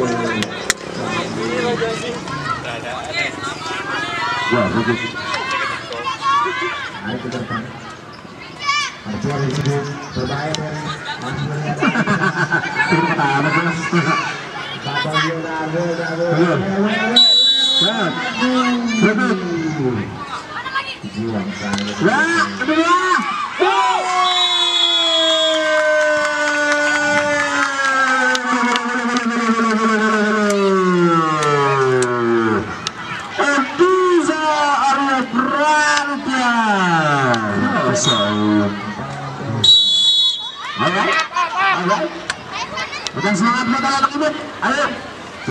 Ya. Ayo depan. Di sini. Bos. Leonardo, Leonardo. Ya, kedua. Sayang. Alright, alright. Berikan semangat anak-anak ibu. Ayo.